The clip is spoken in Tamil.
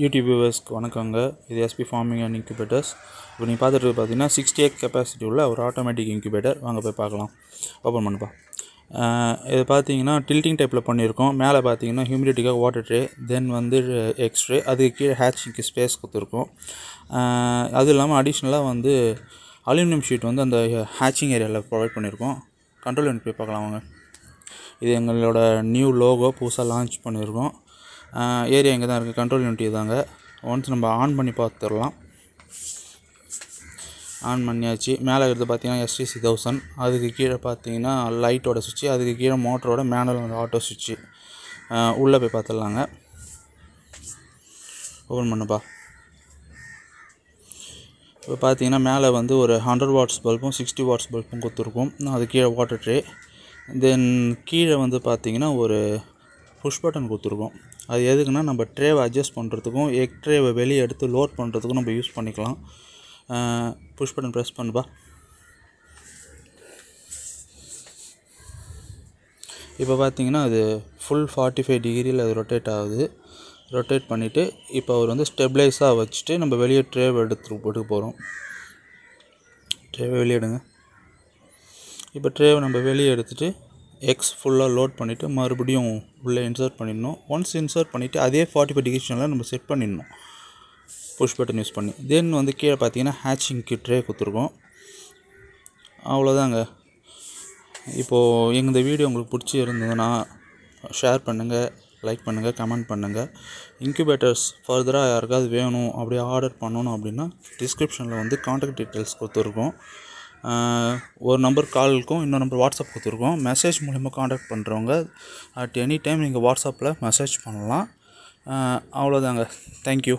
யூடியூப் வியூவர்ஸ்க்கு வணக்கங்க. இது எஸ்பி ஃபார்மிங் அண்ட் இன்குபேட்டர்ஸ் இப்போ நீங்கள் பார்த்துட்டு பார்த்தீங்கன்னா சிக்ஸ்டி எயிட் கெப்பாசிட்டி உள்ள ஒரு ஆட்டோமேட்டிக் இன்குபேட்டர் வாங்க போய் பார்க்கலாம். ஓப்பன் பண்ணுப்பா. இது பார்த்தீங்கன்னா டில்ட்டிங் டைப்பில் பண்ணியிருக்கோம். மேலே பார்த்தீங்கன்னா ஹியூமிடிட்டிக்காக வாட்டர் ட்ரே தென் வந்து uh, எக்ஸ்ட்ரே அதுக்கு கீழே ஹேட்சிங்க்கு ஸ்பேஸ் கொடுத்துருக்கோம். அது இல்லாமல் அடிஷ்னலாக வந்து அலுமினியம் ஷீட் வந்து அந்த ஹேட்சிங் ஏரியாவில் ப்ரொவைட் பண்ணியிருக்கோம். கண்ட்ரோல் யூனிட் போய் பார்க்கலாம் வாங்க. இது எங்களோட நியூ லோகோ புதுசாக லான்ச் பண்ணியிருக்கோம். ஏரியா இங்கே தான் இருக்குது. கண்ட்ரோல் யூனிட் தாங்க ஒன்ஸ் நம்ம ஆன் பண்ணி பார்த்துடலாம். ஆன் பண்ணியாச்சு. மேலே இருக்கிறது பார்த்தீங்கன்னா எஸ்டிசி தௌசண்ட் அதுக்கு கீழே பார்த்தீங்கன்னா லைட்டோட சுவிட்சு அதுக்கு கீழே மோட்டரோட மேனுவல் ஆட்டோ சுவிட்சு உள்ளே போய் பார்த்துடலாங்க. ஓப்பன் பண்ணுப்பா. இப்போ பார்த்தீங்கன்னா மேலே வந்து ஒரு ஹண்ட்ரட் வாட்ஸ் பல்பும் சிக்ஸ்டி வாட்ஸ் பல்பும் கொடுத்துருக்கும். அது கீழே வாட்டர் ட்ரே தென் கீழே வந்து பார்த்தீங்கன்னா ஒரு புஷ் பட்டன் கொடுத்துருக்கோம். அது எதுக்குன்னா நம்ம ட்ரேவை அட்ஜஸ்ட் பண்ணுறதுக்கும் எக் ட்ரேவை வெளியே எடுத்து லோட் பண்ணுறதுக்கும் நம்ம யூஸ் பண்ணிக்கலாம். புஷ் பட்டன் ப்ரெஸ் பண்ணுப்பா இப்போ பார்த்தீங்கன்னா அது ஃபுல் ஃபார்ட்டி ஃபைவ் டிகிரியில் அது ரொட்டேட் ஆகுது. ரொட்டேட் பண்ணிவிட்டு இப்போ அவர் வந்து ஸ்டெபிளைஸாக வச்சுட்டு நம்ம வெளியே ட்ரேவை எடுத்து போட்டு போகிறோம் ட்ரேவை வெளியே எடுங்க. இப்போ ட்ரேவை நம்ம வெளியே எடுத்துகிட்டு எக்ஸ் ஃபுல்லாக லோட் பண்ணிவிட்டு மறுபடியும் உள்ளே இன்சர்ட் பண்ணிடணும். ஒன்ஸ் இன்சர்ட் பண்ணிவிட்டு அதே ஃபார்ட்டி ஃபைவ் டிகிரிஷனில் நம்ம செட் பண்ணிடணும். புஷ் பட்டன் யூஸ் பண்ணி. தென் வந்து கீழே பார்த்தீங்கன்னா ஹேட்சிங் கிட்டே கொடுத்துருக்கோம். அவ்வளோதாங்க. இப்போது எங்கள் இந்த வீடியோ உங்களுக்கு பிடிச்சி இருந்ததுன்னா ஷேர் பண்ணுங்கள் லைக் பண்ணுங்கள் கமெண்ட் பண்ணுங்கள் இன்குபேட்டர்ஸ் ஃபர்தராக யாருக்காவது வேணும் அப்படியே ஆர்டர் பண்ணணும் அப்படின்னா டிஸ்கிரிப்ஷனில் வந்து காண்டாக்ட் டீட்டெயில்ஸ் கொடுத்துருக்கோம். ஒரு நம்பர் காலுக்கும் இன்னொரு நம்பர் வாட்ஸ்அப் கொடுத்துருக்கோம். மெசேஜ் மூலிமா காண்டாக்ட் பண்ணுறவங்க அட் எனி டைம் நீங்கள் வாட்ஸ்அப்பில் மெசேஜ் பண்ணலாம். அவ்வளோதாங்க தேங்க்யூ